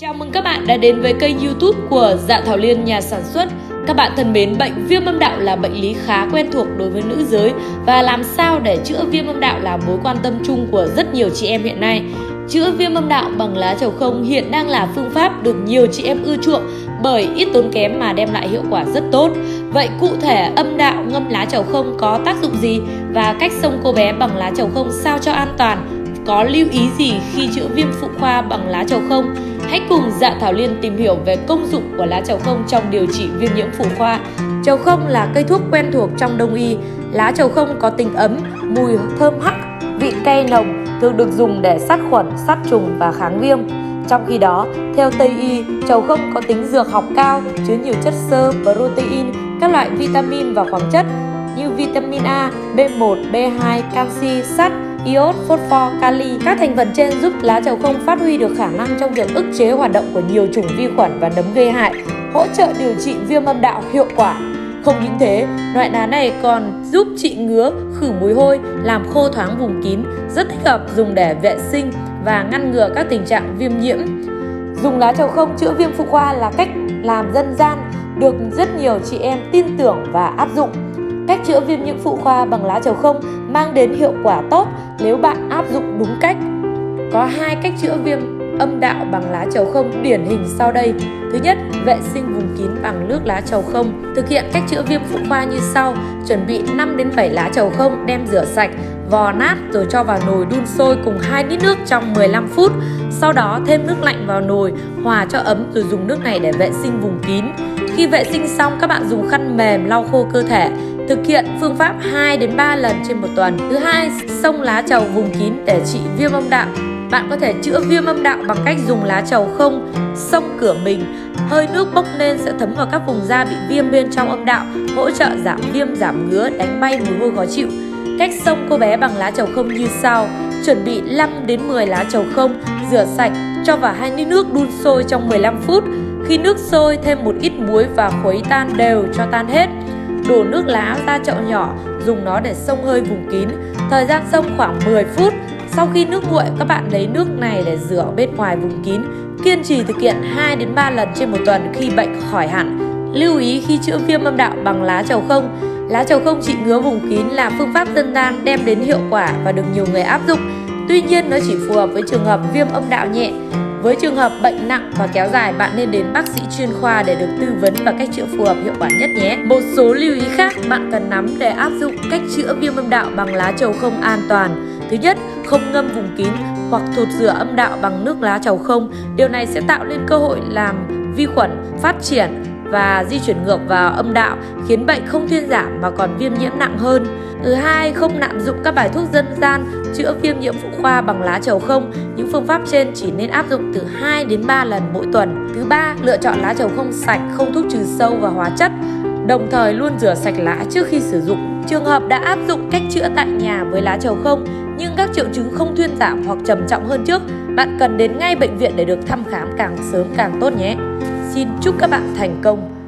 Chào mừng các bạn đã đến với kênh youtube của Dạ Thảo Liên nhà sản xuất. Các bạn thân mến, bệnh viêm âm đạo là bệnh lý khá quen thuộc đối với nữ giới và làm sao để chữa viêm âm đạo là mối quan tâm chung của rất nhiều chị em hiện nay. Chữa viêm âm đạo bằng lá trầu không hiện đang là phương pháp được nhiều chị em ưa chuộng bởi ít tốn kém mà đem lại hiệu quả rất tốt. Vậy cụ thể âm đạo ngâm lá trầu không có tác dụng gì và cách xông cô bé bằng lá trầu không sao cho an toàn? Có lưu ý gì khi chữa viêm phụ khoa bằng lá trầu không? Hãy cùng Dạ Thảo Liên tìm hiểu về công dụng của lá trầu không trong điều trị viêm nhiễm phụ khoa. Trầu không là cây thuốc quen thuộc trong đông y. Lá trầu không có tính ấm, mùi thơm hắc, vị cay nồng, thường được dùng để sát khuẩn, sát trùng và kháng viêm. Trong khi đó, theo Tây y, trầu không có tính dược học cao, chứa nhiều chất xơ, protein, các loại vitamin và khoáng chất như vitamin A, B1, B2, canxi, sắt, iốt, phosphor, kali. Các thành phần trên giúp lá trầu không phát huy được khả năng trong việc ức chế hoạt động của nhiều chủng vi khuẩn và nấm gây hại, hỗ trợ điều trị viêm âm đạo hiệu quả. Không những thế, loại lá này còn giúp trị ngứa, khử mùi hôi, làm khô thoáng vùng kín, rất thích hợp dùng để vệ sinh và ngăn ngừa các tình trạng viêm nhiễm. Dùng lá trầu không chữa viêm phụ khoa là cách làm dân gian được rất nhiều chị em tin tưởng và áp dụng. Cách chữa viêm nhiễm phụ khoa bằng lá trầu không mang đến hiệu quả tốt nếu bạn áp dụng đúng cách. Có hai cách chữa viêm âm đạo bằng lá trầu không điển hình sau đây. Thứ nhất, vệ sinh vùng kín bằng nước lá trầu không. Thực hiện cách chữa viêm phụ khoa như sau: chuẩn bị 5 đến 7 lá trầu không đem rửa sạch, vò nát rồi cho vào nồi đun sôi cùng 2 lít nước trong 15 phút. Sau đó thêm nước lạnh vào nồi, hòa cho ấm rồi dùng nước này để vệ sinh vùng kín. Khi vệ sinh xong các bạn dùng khăn mềm lau khô cơ thể Thực hiện phương pháp 2 đến 3 lần trên một tuần. Thứ hai, xông lá trầu vùng kín để trị viêm âm đạo. Bạn có thể chữa viêm âm đạo bằng cách dùng lá trầu không xông cửa mình. Hơi nước bốc lên sẽ thấm vào các vùng da bị viêm bên trong âm đạo, hỗ trợ giảm viêm, giảm ngứa, đánh bay mùi hôi khó chịu. Cách xông cô bé bằng lá trầu không như sau: chuẩn bị 5 đến 10 lá trầu không, rửa sạch, cho vào hai lít nước đun sôi trong 15 phút. Khi nước sôi thêm một ít muối và khuấy tan đều cho tan hết đổ nước lá ra chậu nhỏ, dùng nó để xông hơi vùng kín. Thời gian xông khoảng 10 phút. Sau khi nước nguội, các bạn lấy nước này để rửa bên ngoài vùng kín. Kiên trì thực hiện 2 đến 3 lần trên một tuần khi bệnh khỏi hẳn. Lưu ý khi chữa viêm âm đạo bằng lá trầu không, lá trầu không trị ngứa vùng kín là phương pháp dân gian đem đến hiệu quả và được nhiều người áp dụng. Tuy nhiên nó chỉ phù hợp với trường hợp viêm âm đạo nhẹ. Với trường hợp bệnh nặng và kéo dài, bạn nên đến bác sĩ chuyên khoa để được tư vấn và cách chữa phù hợp hiệu quả nhất nhé. Một số lưu ý khác bạn cần nắm để áp dụng cách chữa viêm âm đạo bằng lá trầu không an toàn. Thứ nhất, không ngâm vùng kín hoặc thụt rửa âm đạo bằng nước lá trầu không. Điều này sẽ tạo nên cơ hội làm vi khuẩn phát triển và di chuyển ngược vào âm đạo khiến bệnh không thuyên giảm mà còn viêm nhiễm nặng hơn. Thứ hai, không lạm dụng các bài thuốc dân gian chữa viêm nhiễm phụ khoa bằng lá trầu không. Những phương pháp trên chỉ nên áp dụng từ 2 đến 3 lần mỗi tuần. Thứ ba, lựa chọn lá trầu không sạch, không thuốc trừ sâu và hóa chất. Đồng thời luôn rửa sạch lá trước khi sử dụng. Trường hợp đã áp dụng cách chữa tại nhà với lá trầu không nhưng các triệu chứng không thuyên giảm hoặc trầm trọng hơn trước, bạn cần đến ngay bệnh viện để được thăm khám càng sớm càng tốt nhé. Xin chúc các bạn thành công.